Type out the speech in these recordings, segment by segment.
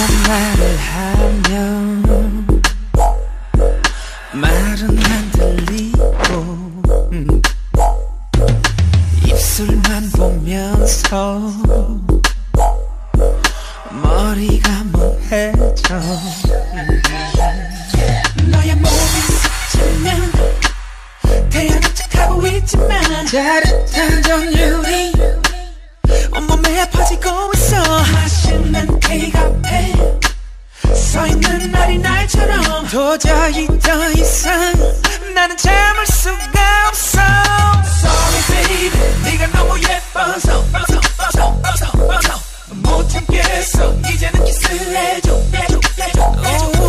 네가 말을 하면 말은 안 들리고 음, 입술만 보면서 머리가 멍해져. 음 너의 몸이 스치면 태양같이 타고 있지만 자릿한 전율이 서 있는 어린아이처럼 도저히 더 이상 나는 참을 수가 없어. Sorry baby. 네가 너무 예뻐서 어서 어서 어서 어서. 못 참겠어. 이제는 키스를 해줘 해줘 해줘 해줘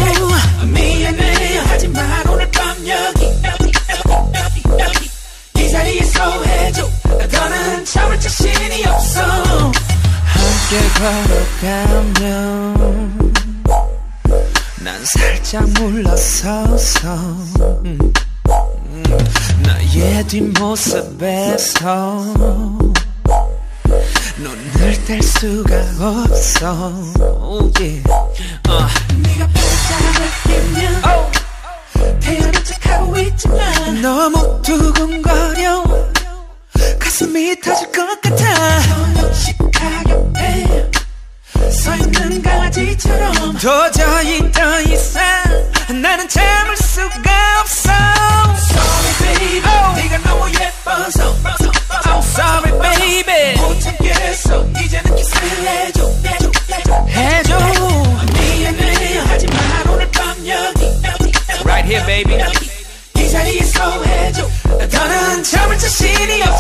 자신이 없어. 함께 걸어가면 살짝 물러서서 음, 음, 너의 뒷모습에서 눈을 뗄 수가 없어. Oh, yeah. 어. 네가 팔짱을 끼면 태연한 척하고 있지만 너무 두근거려. 가슴이 터질 것 같아. 식탁 옆에 서 있는 강아지처럼 더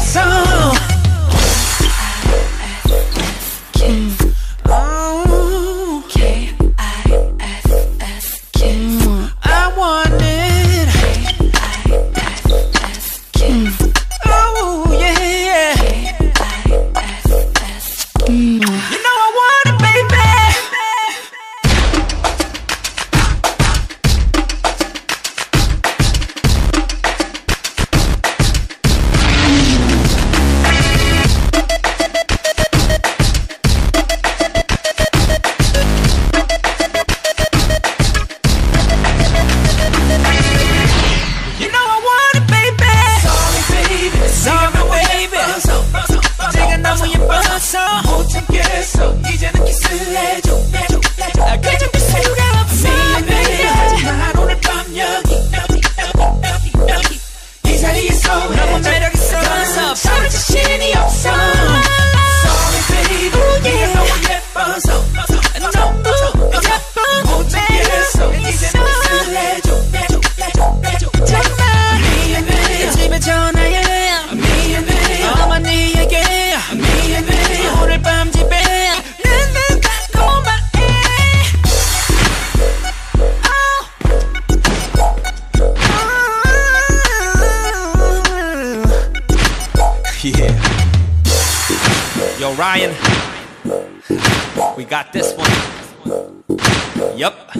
Yo, Ryan. We got this one. Yup.